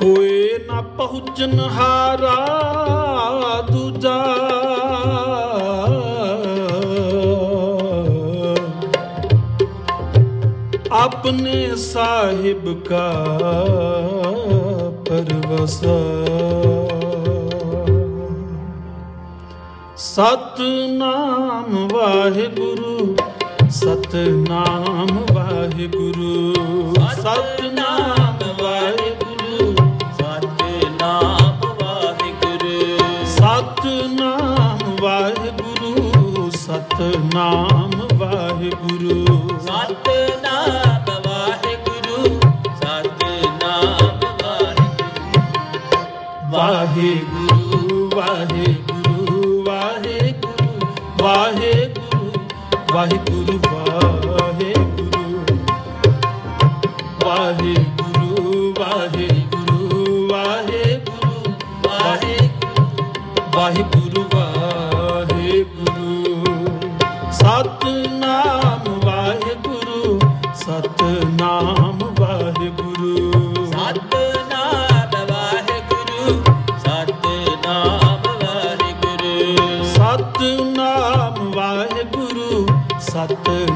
ਕੋਈ ਨਾ ਪਹੁੰਚਨ ਹਾਰਾ ਦੂਜਾ। ਆਪਣੇ ਸਾਹਿਬ ਕਾ ਪਰਵਸਾ। ਸਤਨਾਮ ਵਾਹਿਗੁਰੂ ਸਤਨਾਮ ਵਾਹਿਗੁਰੂ। ਸਤਨਾਮ ਵਾਹਿਗੁਰੂ ਸਤਨਾਮ ਵਾਹਿਗੁਰੂ। ਸਤਨਾਮ ਵਾਹਿਗੁਰੂ ਸਤਨਾਮ ਵਾਹਿਗੁਰੂ। ਸਤਨਾਮ ਵਾਹਿਗੁਰੂ ਸਤਨਾਮ ਵਾਹਿਗੁਰੂ। ਵਾਹਿਗੁਰੂ ਵਾਹਿਗੁਰੂ ਵਾਹਿਗੁਰੂ। ਵਾਹਿਗੁਰੂ। ਵਾਹਿਗੁਰੂ happen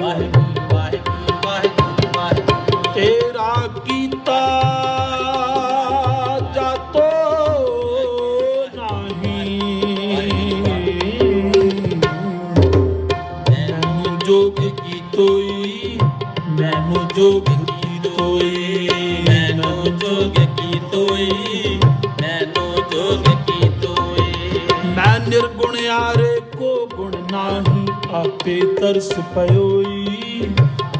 ਵਾਹਿਗੁਰੂ ਵਾਹਿਗੁਰੂ ਵਾਹਿਗੁਰੂ ਵਾਹਿਗੁਰੂ ਤੇਰਾ ਕੀਤਾ ਜਾਤੋ ਨਹੀਂ ਮੈਨੂੰ ਜੋਗ ਕੀ ਤੋਈ ਮੈਨੂੰ ਜੋਗ ਕੀ ਆਪੇ ਤਰਸ ਪਇਓਈ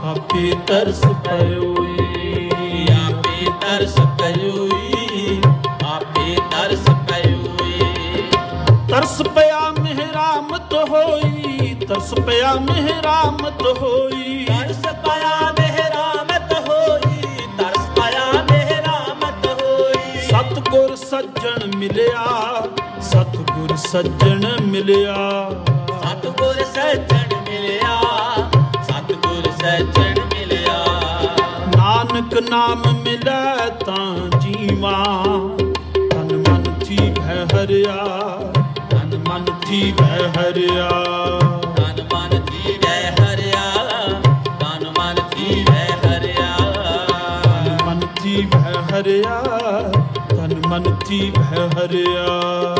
ਆਪੇ ਤਰਸ ਪਇਓਈ ਆਪੇ ਤਰਸ ਪਇਓਈ ਆਪੇ ਤਰਸ ਪਇਓਈ ਤਰਸ ਪਿਆ ਮਿਹਰਾਮਤ ਹੋਈ ਤਰਸ ਪਿਆ ਮਿਹਰਾਮਤ ਹੋਈ। ਤਰਸ ਪਿਆ ਮਿਹਰਾਮਤ ਹੋਈ ਤਰਸ ਪਿਆ ਮਿਹਰਾਮਤ ਹੋਈ। ਸਤਗੁਰ ਸੱਜਣ ਮਿਲਿਆ ਸਤਗੁਰ ਸੱਜਣ ਮਿਲਿਆ। ਸਤਗੁਰ ਸੱਜਣ ਮਿਲਿਆ ਸਤਗੁਰ ਸੱਜਣ ਮਿਲਿਆ। ਨਾਨਕ ਨਾਮ ਮਿਲੈ ਤਾਂ ਜੀਵਾ ਤਨ ਮਨ ਜੀਵੈ ਹਰਿਆ ਤਨ ਮਨ ਜੀਵੈ ਹਰਿਆ। ਤਨ ਮਨ ਜੀਵੈ ਹਰਿਆ ਤਨ ਮਨ ਜੀਵੈ ਹਰਿਆ। ਤਨ ਮਨ ਜੀਵੈ ਹਰਿਆ ਤਨ ਮਨ ਜੀਵੈ ਹਰਿਆ।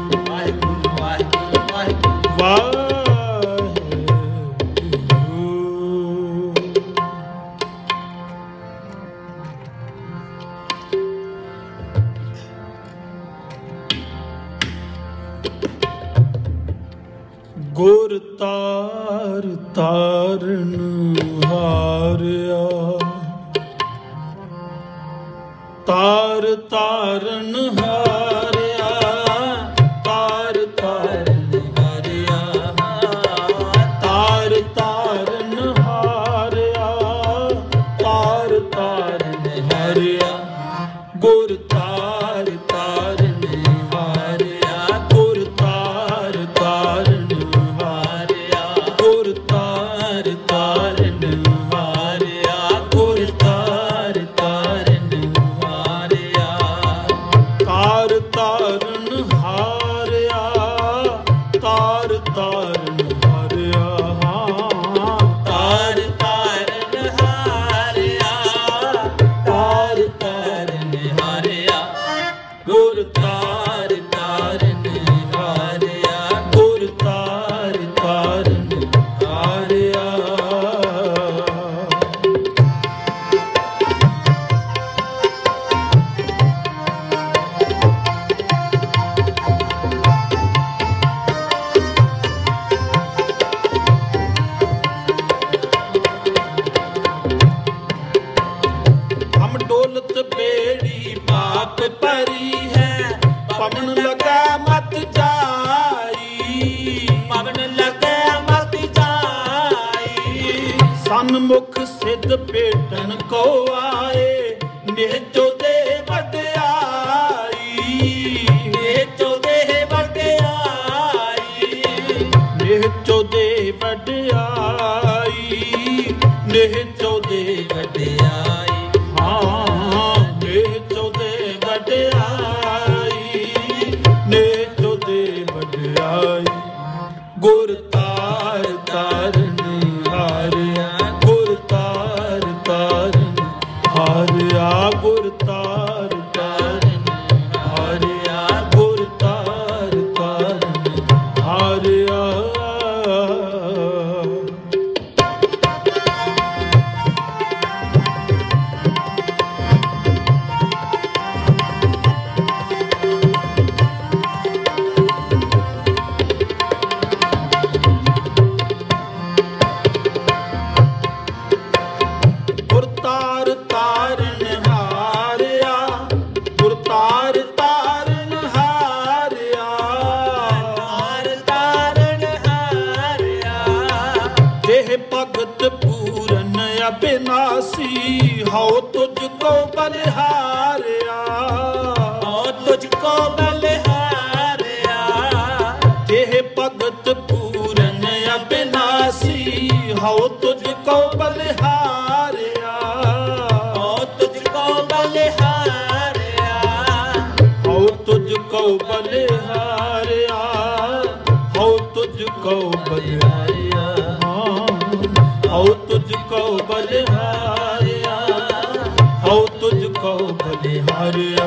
ਤਾਰ ਤਾਰਨ ਹਾਰਿਆ ਮਤ ਜਾਈ। ਪਵਨ ਲੱਗੈ ਮਤ ਜਾਈ। ਸੰਮੁਖ ਸਿੱਧ ਭੇਟਣ ਕੋ ਆਏ। ਨਿਹਚੋ ਦੇ ਵਡਿਆਈ ਨਿਹਚੋ ਦੇ ਵਡਿਆਈ ਨਿਹਚੋ ਦੇ ਵਟਿਆਈ ਨਿਹਚੋ ਹਾਰਿਆ ਗੁਰ ਤਾਰ। ਦੇਹ ਭਗਤ ਪੂਰਨ ਅਬਿਨਾਸੀ ਹਉ ਤੁਝ ਕੋ ਬਲਿਹਾਰਿਆ। ਓ ਤੁਝ ਕੋ ਬਲਿਹਾਰਿਆ। ਦੇਹ ਭਗਤ ਪੂਰਨ ਅਬਿਨਾਸੀ ਹਉ ਤੁਝ ਕੋ ਬਲਿਹਾਰਿਆ ਹਉ ਤੁਝ ਕੋ ਬਲਿਹਾਰਿਆ, ਹਉ ਤੁਝ ਕੋ ਬਲਿਹਾਰਿਆ।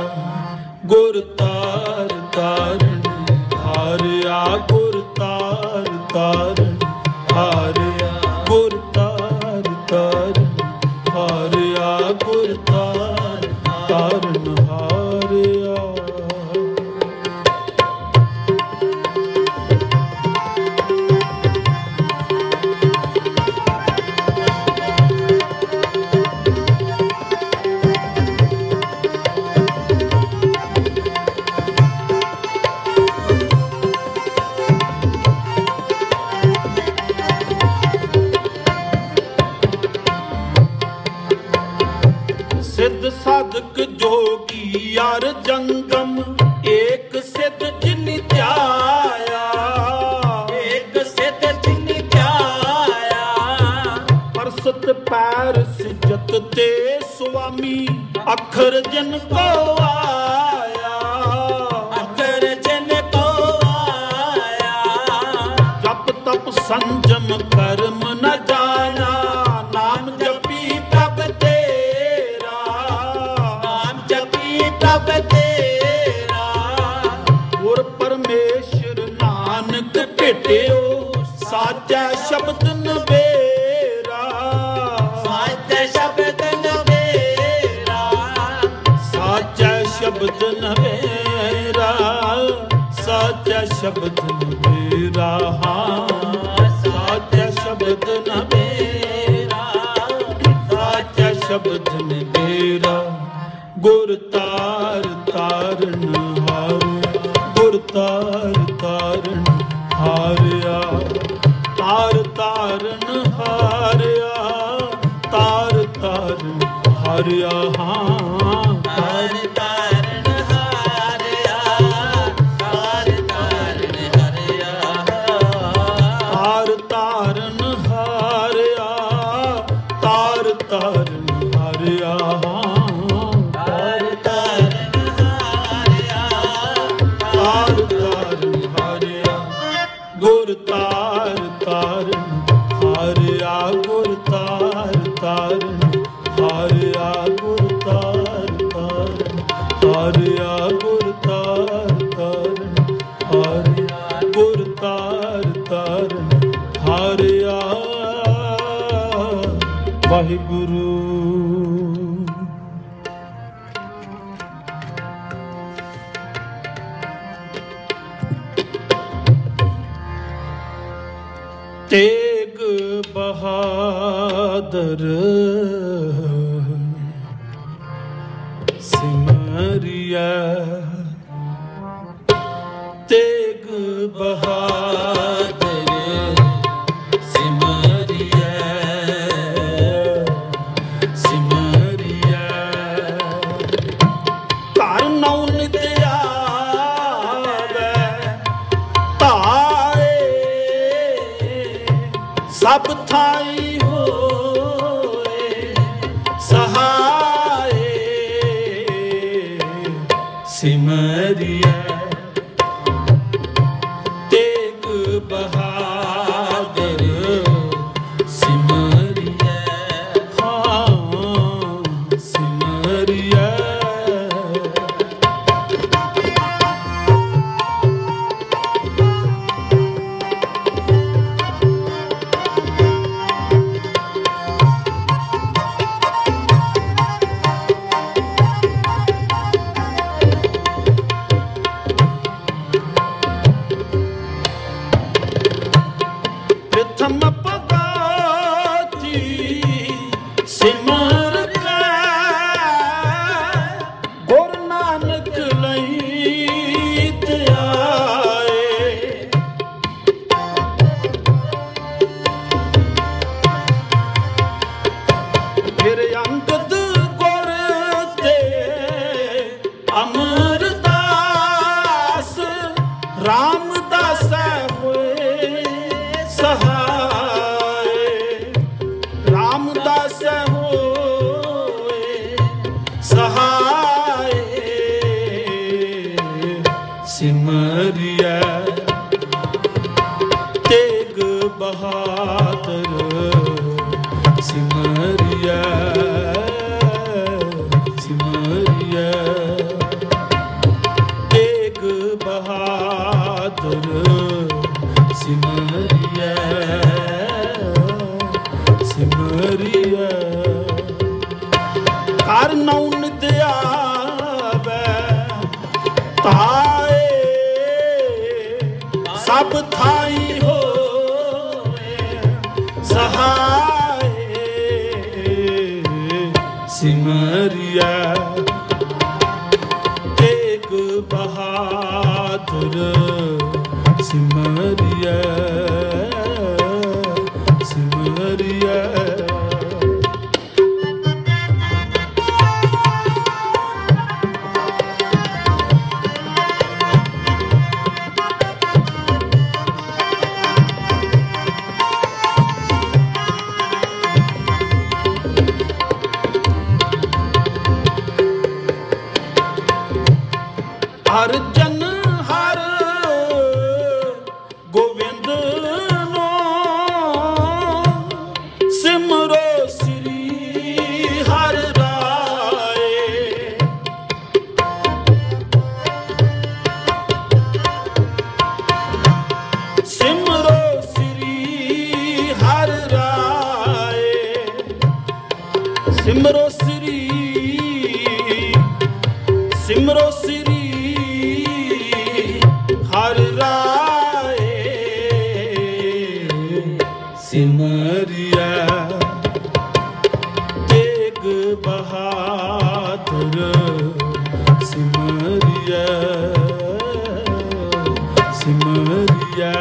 ਗੁਰ ਤਾਰ ਤਾਰਨ ਹਾਰਿਆ ਗੁਰ ਤਾਰ ਤਾਰਨ ਸਾਧਕ ਜੋਗੀ ਯਾਰ ਜੰਗਮ ਏਕ ਸਿੱਧ ਜਿਨ ਧਿਆਇਆ। ਏਕ ਸਿੱਧ ਜਿਨ ਧਿਆਇਆ। ਪਰਸਤ ਪੈਰ ਸਿਜਤ ਤੇ ਸੁਆਮੀ ਅਖਰ ਜਿਨ ਕੋ ਆਇਆ। ਅਕਰ ਜਨ ਕੋ ਆਇਆ। ਜਪ ਤਪ ਸੰਜਮ ਕਰਮ ਭੇਟਿਓ ਸਾਚਾ ਸ਼ਬਦ ਨਵੇਰਾ। ਸਾਚ ਸ਼ਬਦ ਨਵੇਰਾ। ਸਾਚਾ ਸ਼ਬਦ ਨਵੇਰਾ ਸਾਚਾ ਸ਼ਬਦ ਨਵੇਰਾ। ਹਾਂ ਸਾਚਾ ਸ਼ਬਦ ਨਵੇਰਾ ਸਾਚਾ ਸ਼ਬਦ ਵਾਹਿਗੁਰੂ। ਤੇਗ ਬਹਾਦਰ ਸਭ ਥਾਈ ਹਰ ਸਿਮਰਿਆ। ਤੇਗ ਬਹਾਦਰ ਸਿਮਰਿਆ। ਸਿਮਰਿਆ।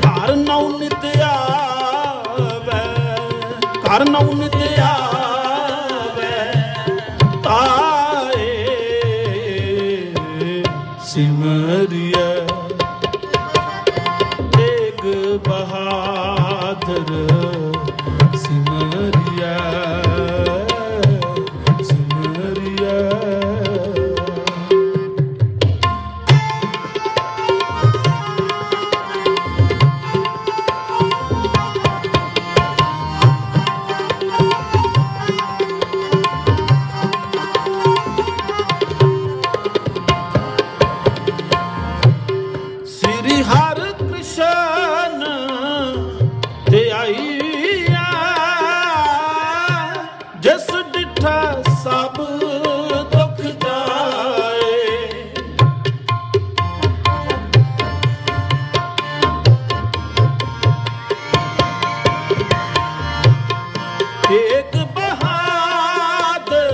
ਘਰ ਨਉ ਨਿਤ ਆਵੇ ਘਰ ਨਉ ਨਿਤ ਏਕ ਬਹਾਦਰ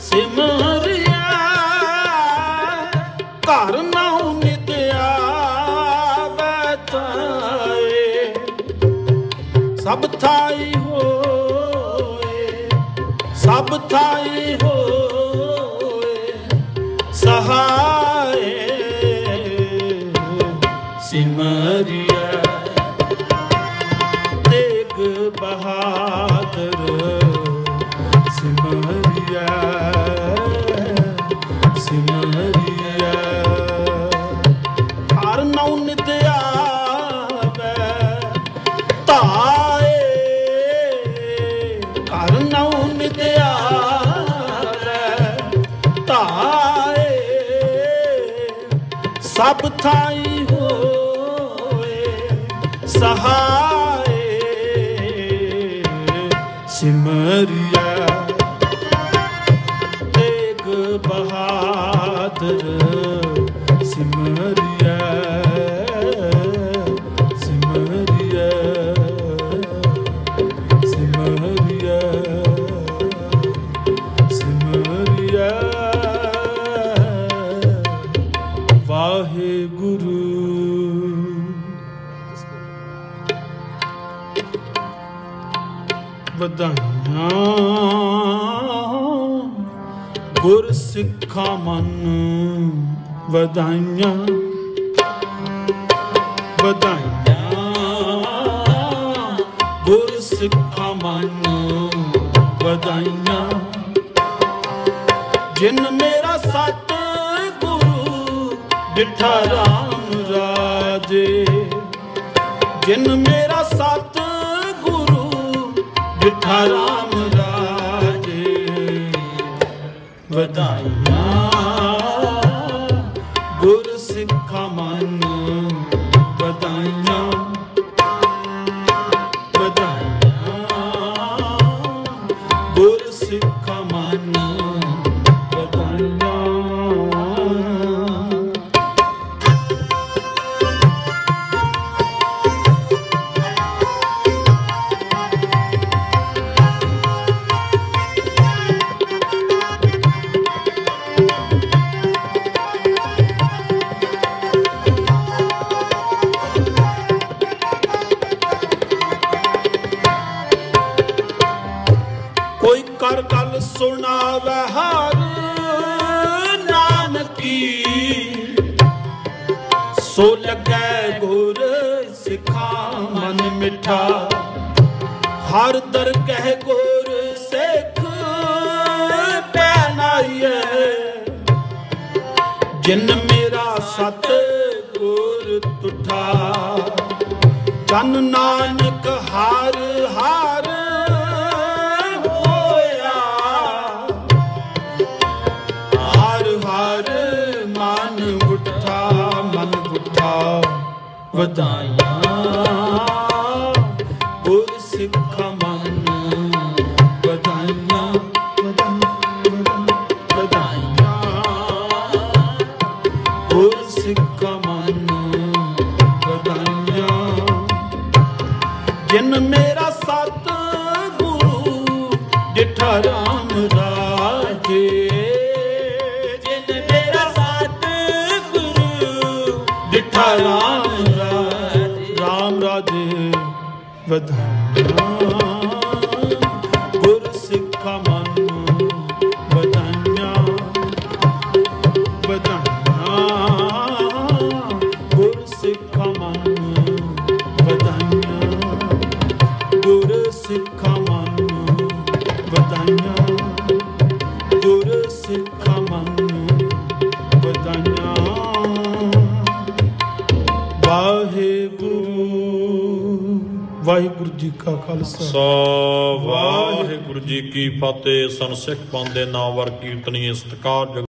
ਸਿਮਰਿਆ ਘਰ ਨਾਉ ਨਿਤ ਆਵੇ ਤਾਏ ਸਭ ਥਾਈ ਸਭ ਵਧਾਈਆਂ। ਗੁਰ ਸਿੱਖਾ ਮਨ ਵਧਾਈਆਂ। ਵਧਾਈਆਂ। ਗੁਰ ਸਿੱਖਾ ਮਨ ਵਧਾਈਆਂ। ਜਿਨ ਮੇਰਾ ਸਤ ਗੁਰੂ ਡਿਠਾ ਰਾਮ ਰਾਜੇ, ਜਿਨ ਮੇਰਾ ਡਿਠਾ ਰਾਮ ਰਾਜੇ ਵਧਾਈਆਂ ਗੁਰ ਸਿੱਖਾ ਮਨ ਸੁਣਾਵੇ ਹਰ ਨਾਨਕੀ। ਸੋ ਲੱਗੈ ਗੁਰ ਸਿਖਾ ਮਨ ਮਿਠਾ। ਹਰ ਦਰ ਕਹਿ ਗੁਰ ਸਿੱਖ ਪੈਨਾਈਏ ਜਿਨ ਮੇਰਾ ਸਤ ਗੁਰ ਤੁਠਾ ਤਨ ਨਾ ਵਧਾਈਆਂ ਰਾਮ ਰਾਜੇ ਵਧਾਇਆ ਵਾਹਿਗੁਰੂ ਜੀ ਕਾ ਖਾਲਸਾ। ਸੋ ਵਾਹਿਗੁਰੂ ਜੀ ਕੀ ਫਤਿਹ ਸੰਸਿੱਖ ਪੰਥ ਦੇ ਨਾਮ ਵਰ ਕੀਰਤਨੀਏ ਸਤਕਾਰ